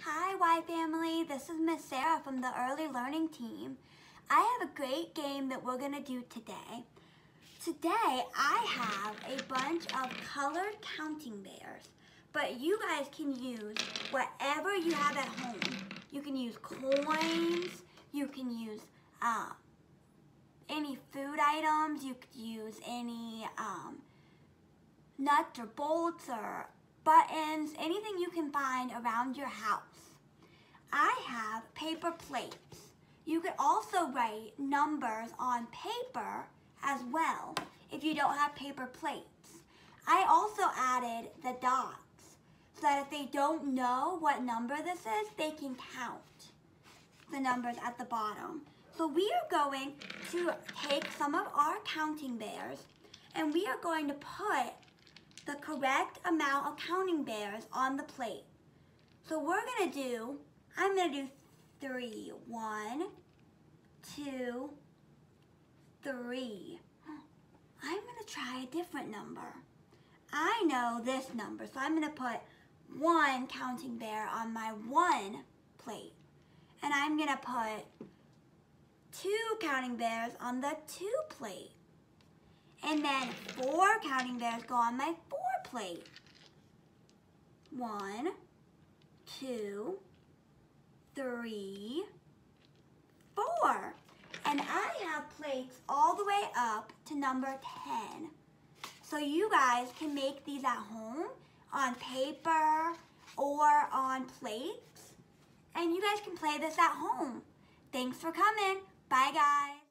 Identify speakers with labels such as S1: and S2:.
S1: Hi, Y family. This is Miss Sarah from the Early Learning Team. I have a great game that we're going to do today. Today, I have a bunch of colored counting bears, but you guys can use whatever you have at home. You can use coins, you can use uh, any food items, you could use any um, nuts or bolts or buttons, anything you can find around your house. I have paper plates. You could also write numbers on paper as well if you don't have paper plates. I also added the dots so that if they don't know what number this is, they can count the numbers at the bottom. So we are going to take some of our counting bears and we are going to put the correct amount of counting bears on the plate. So we're gonna do, I'm gonna do three. One, two, three. I'm gonna try a different number. I know this number, so I'm gonna put one counting bear on my one plate. And I'm gonna put two counting bears on the two plate. And then four counting bears go on my four plate. One, two, three, four. And I have plates all the way up to number 10. So you guys can make these at home on paper or on plates. And you guys can play this at home. Thanks for coming. Bye, guys.